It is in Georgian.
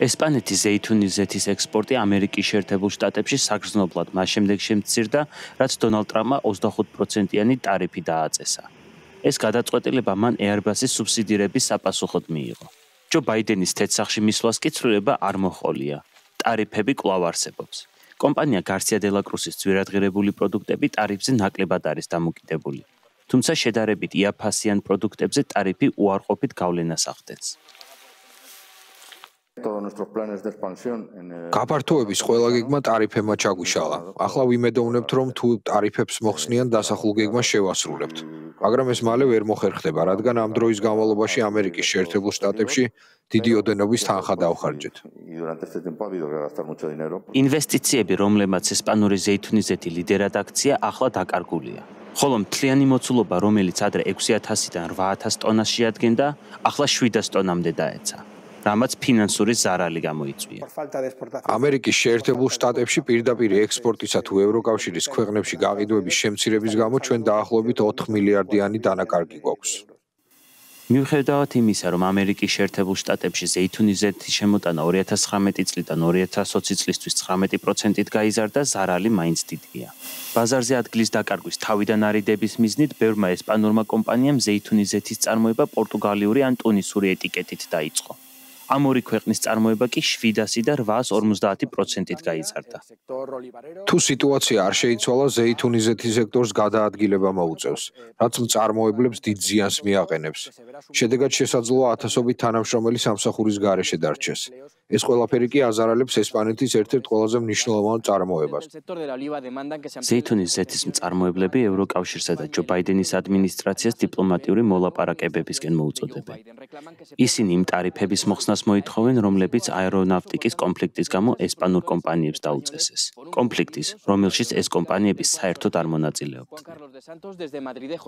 ესპანეთის ზეითუნის ზეთის ექსპორტი ამერიკის შეერთებულ შტატებში საგრძნობლად მას შემდეგ შემცირდა, რაც დონალდ ტრამპმა 25%-იანი ტარიფი დააწესა. ეს გადაწყვეტილება მან Airbus-ის სუბსიდირების საპასუხოდ მიიღო. ჯო ბაიდენის თეთრსახში მისვლას კი ცვლილება არ მოხოლია. ტარიფები კვლავ არსებობს. კომპანია Garcia de la Cruz-ის ძვირადღირებული პროდუქტები ტარიფზე ნაკლებად არის დამოკიდებული. თუმცა შედარებით იაფასიან პროდუქტებზე ტარიფი უარყოფით გავლენას ახდენს. გაფართოების ყველა გეგმა ტარიფებმა ჩაგვიშალა. ახლა ვიმედოვნებთ, რომ თუ ტარიფებს მოხსნიან, დასახულ გეგმას შევასრულებთ. მაგრამ ეს მალე ვერ მოხერხდება, რადგან ამ დროის განმავლობაში ამერიკის შეერთებულ შტატებში დიდი ოდენობის თანხა დავხარჯეთ. ინვესტიციები, რომლებმაც ესპანური ზეითუნის ზეთი ლიდერად აქცია, ახლა დაკარგულია. ხოლო მთლიანი მოცულობა, რომელიც ადრე 6000-დან 8000 ტონას შეადგენდა, ახლა 700 ტონამდე დაეცა. რამაც ფინანსური ზარალი გამოიწვია. ამერიკის შეერთებულ შტატებში პირდაპირ ექსპორტისა თუ ევროკავშირის ქვეყნებში გაყიდვების შემცირების გამო ჩვენ დაახლოებით 4 მილიარდიანი დანაკარგი გვაქვს. მიუხედავად იმისა, რომ ამერიკის შეერთებულ შტატებში ზეითუნის ზეთის შემოტანა 2019 წლიდან 2020 წლისთვის 19%-ით გაიზარდა, ზარალი მაინც დიდია. ბაზარზე ადგილის დაკარგვის თავიდან არიდების მიზნით, ბევრმა ესპანურმა კომპანიამ ზეითუნის ზეთის წარმოება პორტუგალიური ან ტუნისური ეტიკეტით დაიწყო. ამ ორი ქვეყნის წარმოება კი 700 და 850%-ით გაიზარდა. თუ სიტუაცია არ შეიცვალა, ზეითუნიზეთის სექტორს გადაადგილება მოუწევს, რაც მწარმოებლებს დიდ ზიანს მიაყენებს. შედეგად შესაძლოა ათასობით თანამშრომელი სამსახურის გარეშე დარჩეს. ეს ყველაფერი კი აზარალებს ესპანეთის ერთ-ერთ ყველაზე მნიშვნელოვან წარმოებას. ზეითუნის ზეთის მწარმოებლები ევროკავშირსა და ჯო ბაიდენის ადმინისტრაციას დიპლომატიური მოლაპარაკებებისკენ მოუწოდებენ. ისინი იმ ტარიფების მოხსნას მოითხოვენ, რომლებიც აერონავტიკის კონფლიქტის გამო ესპანურ კომპანიებს დაუწესეს. კონფლიქტის, რომელშიც ეს კომპანიები საერთოდ არ მონაწილეობდნენ.